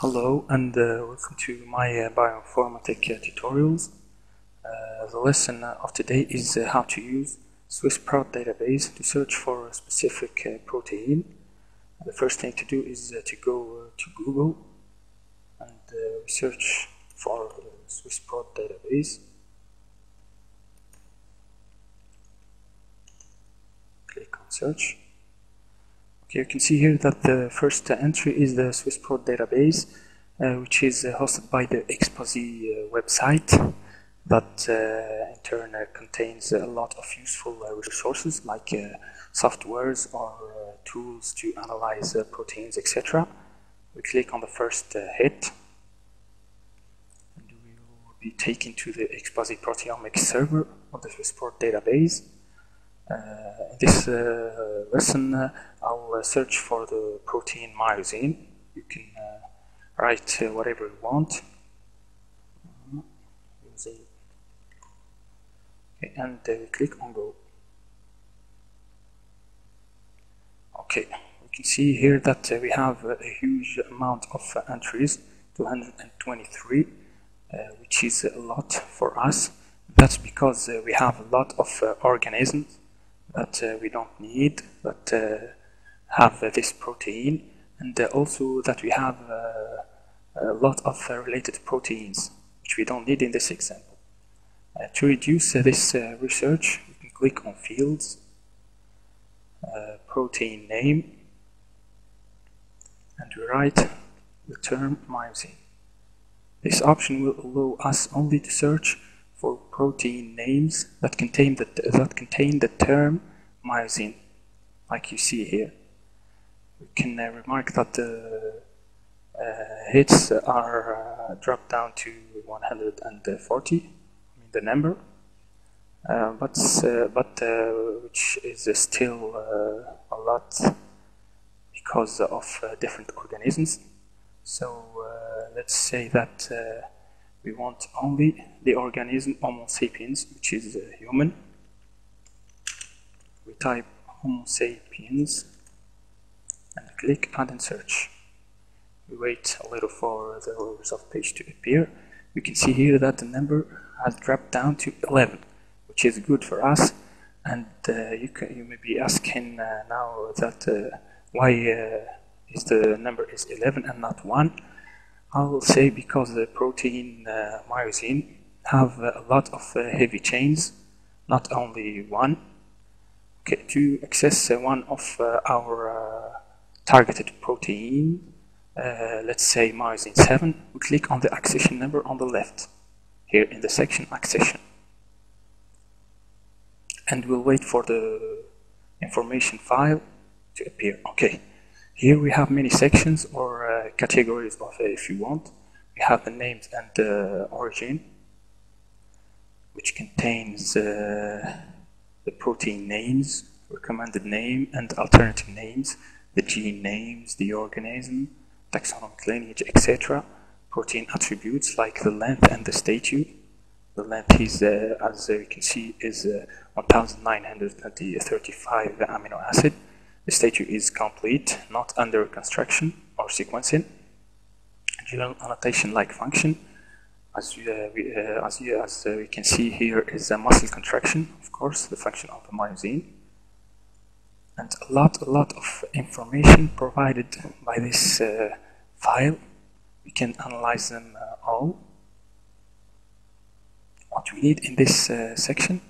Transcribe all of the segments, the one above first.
Hello and uh, welcome to my uh, bioinformatics uh, tutorials. Uh, the lesson uh, of today is uh, how to use SwissProt database to search for a specific protein. The first thing to do is to go to Google and search for SwissProt database. Click on search. You can see here that the first entry is the SwissProt database, uh, which is uh, hosted by the ExPASy uh, website that uh, in turn uh, contains a lot of useful uh, resources like uh, softwares or tools to analyze proteins, etc. We click on the first hit and we will be taken to the ExPASy proteomics server of the SwissProt database. This lesson, uh, uh, search for the protein myosin. You can uh, write uh, whatever you want. Mhm. Okay, and uh, click on Go. Okay, you can see here that uh, we have uh, a huge amount of uh, entries, 223, uh, which is a lot for us. That's because uh, we have a lot of uh, organisms that uh, we don't need but uh, have this protein, and uh, also that we have uh, a lot of uh, related proteins which we don't need in this example. To reduce this research, you can click on Fields, Protein Name, and we write the term myosin. This option will allow us only to search for protein names that contain the, that contain the term myosin, like you see here. We can remark that the uh, hits are uh, dropped down to 140, I mean the number, uh, but uh, but uh, which is still uh, a lot because of different organisms. So let's say that we want only the organism Homo sapiens, which is human. We type Homo sapiens click Add and Search. We wait a little for the result page to appear. We can see here that the number has dropped down to 11, which is good for us. And uh, you, can, you may be asking uh, now that uh, why uh, is the number is 11 and not 1? I will say because the protein uh, myosin have a lot of uh, heavy chains, not only one. Okay, to access one of our targeted protein, uh, let's say myosin 7, we click on the accession number on the left, here in the section accession. And we'll wait for the information file to appear. Okay, here we have many sections or uh, categories of it if you want. We have the names and the origin, which contains uh, the protein names, recommended name and alternative names, the gene names, the organism, taxonomic lineage, etc. Protein attributes like the length and the statute. The length is, uh, as you can see, is uh, 1935 amino acid. The statute is complete, not under construction or sequencing. General annotation like function, as you, uh, we, uh, as, you, as uh, we can see here, is a muscle contraction, of course, the function of the myosin. And a lot, a lot of information provided by this uh, file. We can analyze them uh, all. What we need in this uh, section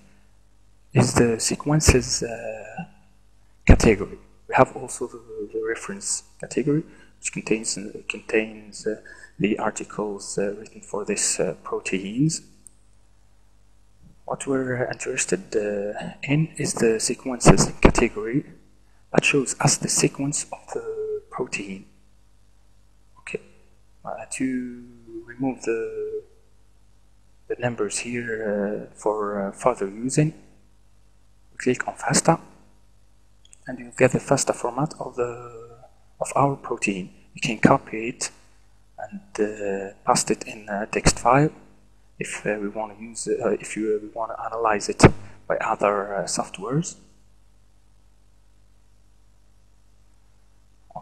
is the sequences uh, category. We have also the, the reference category, which contains uh, contains uh, the articles written for this proteins. What we're interested in is the sequences category that shows us the sequence of the protein. Okay, uh, to remove the the numbers here uh, for uh, further using, click on FASTA and you get the FASTA format of the of our protein. You can copy it and uh, paste it in a text file if uh, we want to use uh, if you want to analyze it by other softwares.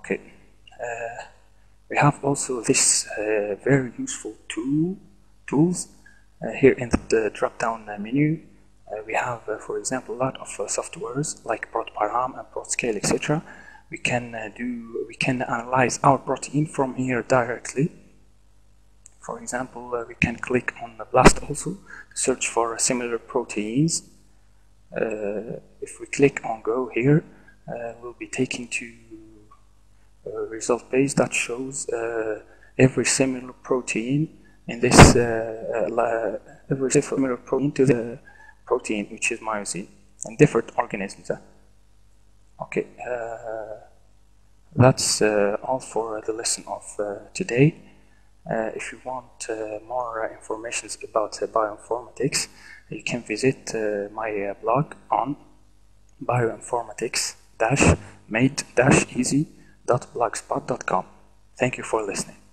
Okay, uh, We have also this uh, very useful tool tools uh, here in the drop-down menu. Uh, we have, uh, for example, a lot of softwares like ProtParam and ProtScale, etc. We can do we can analyze our protein from here directly. For example, we can click on the BLAST also to search for similar proteins. if we click on Go here, we'll be taken to Uh, result page that shows uh, every similar protein in this uh, uh, every similar protein to the protein which is myosin in different organisms. Okay, uh, that's uh, all for the lesson of today. if you want more information about bioinformatics, you can visit my blog on bioinformatics-made-easy.blogspot.com. Thank you for listening.